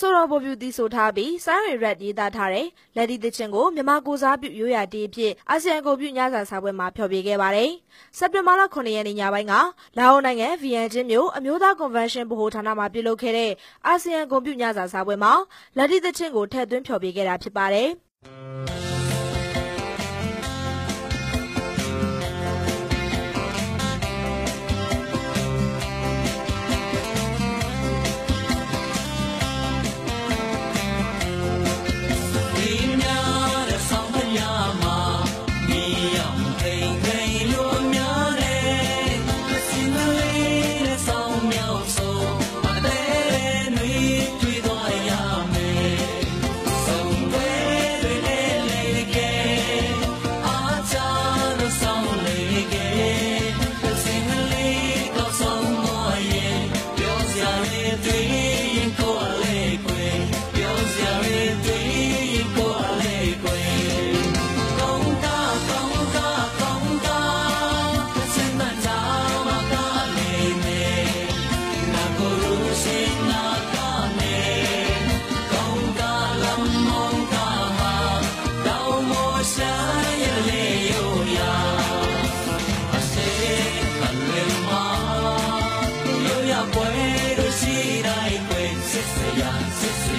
ဆိုတော်ပေါ်ပြူတီဆိုထားပြီးဆိုင်းရီရက်ရေးသားထားတဲ့လက်ဒီသချင်းကိုမြန်မာကိုစားပြုရိုးရာတီးအဖြစ်အာဆီယံကုန်ပြုညစာစာပွဲမှာဖျော်ဖြေခဲ့ပါတယ်။စက်တင်ဘာလ9ရက်နေ့ညပိုင်းကလာအိုနိုင်ငံဗီယန်ချင်းမြို့အမျိုးသားကွန်ဗင်းရှင်းဗဟိုဌာနမှာပြုလုပ်ခဲ့တဲ့အာဆီယံကုန်ပြုညစာစာပွဲမှာလက်ဒီသချင်းကိုထည့်သွင်းဖျော်ဖြေခဲ့တာဖြစ်ပါတယ်။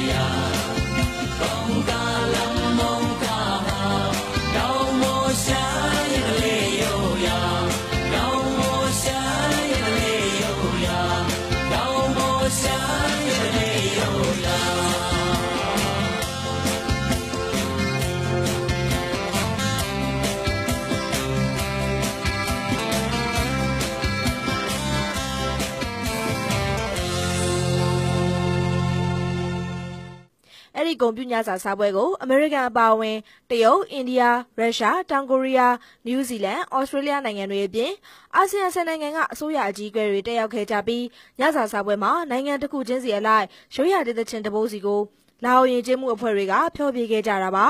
呀，梦嘎浪梦嘎哈，让我呀，让我呀，让我想。 အဲ့ဒီဂုံပြညစာစားပွဲကိုအမေရိကန်အပါအဝင်တရုတ်၊အိန္ဒိယ၊ရုရှား၊တောင်ကိုရီးယား၊နယူးဇီလန်၊ဩစတြေးလျနိုင်ငံတွေအပြင်အာဆီယံဆယ်နိုင်ငံကအစိုးရအကြီးအကဲတွေတက်ရောက်ခဲ့ကြပြီးညစာစားပွဲမှာနိုင်ငံတစ်ခုချင်းစီအလိုက်ရိုးရာဒေသချင်းတပိုးစီကိုလာအိုယဉ်ကျေးမှုအဖွဲ့တွေကဖျော်ဖြေခဲ့ကြတာပါ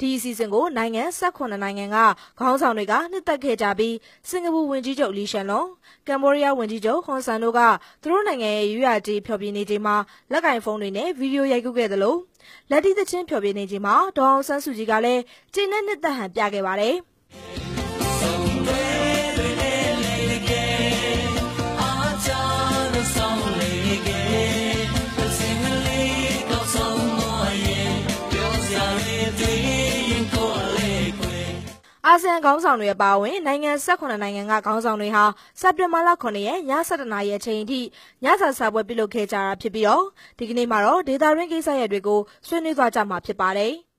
ဒီအစီအစဉ်ကိုနိုင်ငံ18နိုင်ငံကခေါင်းဆောင်တွေကနှစ်သက်ခဲ့ကြပြီးစင်ကာပူဝန်ကြီးချုပ်လီရှန်လွန်ကမ်ဘောဒီးယားဝန်ကြီးချုပ်ဟွန်ဆန်တို့ကသူတို့နိုင်ငံရဲ့ရွရတီဖျော်ဖြေနေချိန်မှာလက်ကင်ဖုန်းတွေနဲ့ဗီဒီယိုရိုက်ကူးခဲ့သလိုလက်တီသချင်းဖျော်ဖြေနေချိန်မှာဒေါအောင်ဆန်းစုကြည်ကလည်းကျင်းနဲ့နှစ်သက်ဟန်ပြခဲ့ပါတယ်။ အာဆီယံခေါင်းဆောင်တွေအပါအဝင်နိုင်ငံ18နိုင်ငံကခေါင်းဆောင်တွေဟာစက်တင်ဘာလ9ရက်ည7:00နာရီအချိန်အထိညစာစားပွဲပြုလုပ်ခဲ့ကြတာဖြစ်ပြီးတော့ဒီကနေ့မှာတော့ဒေတာရင်းကိစ္စရပ်တွေကိုဆွေးနွေးသွားကြမှာဖြစ်ပါတယ်။